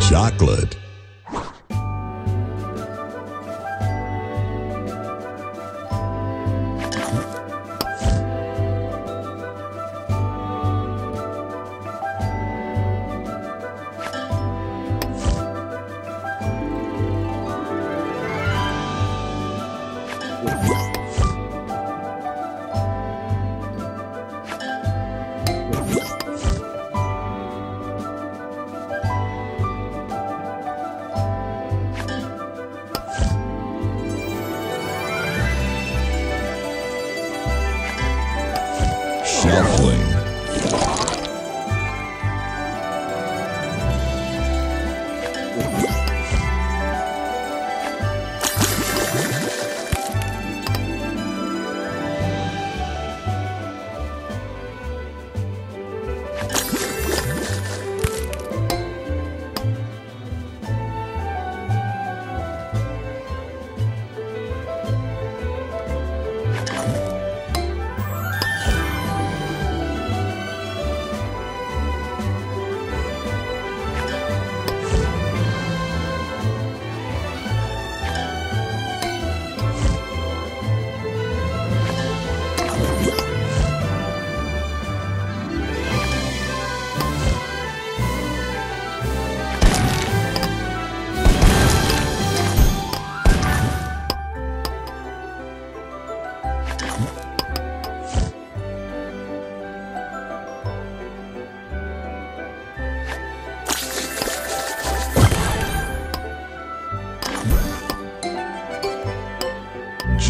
chocolate, shuffling,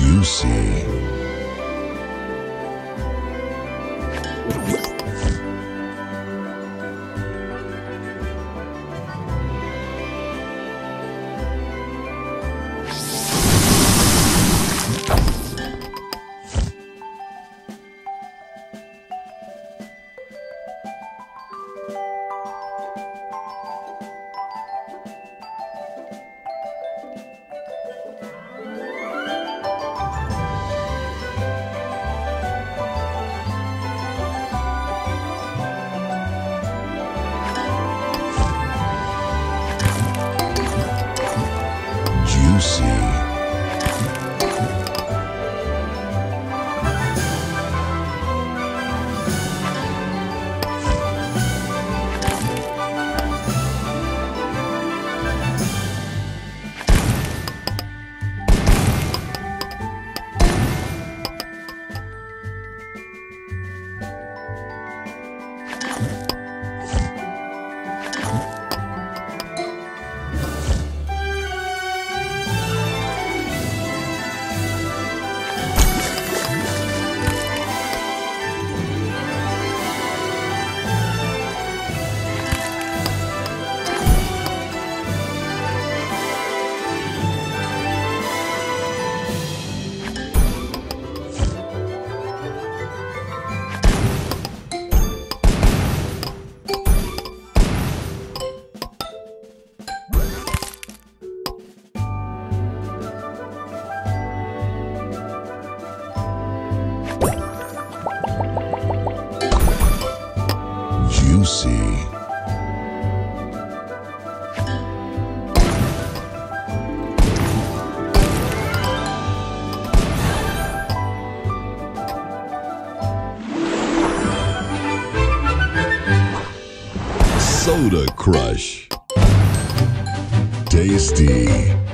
you see. Juicy, soda crush, tasty.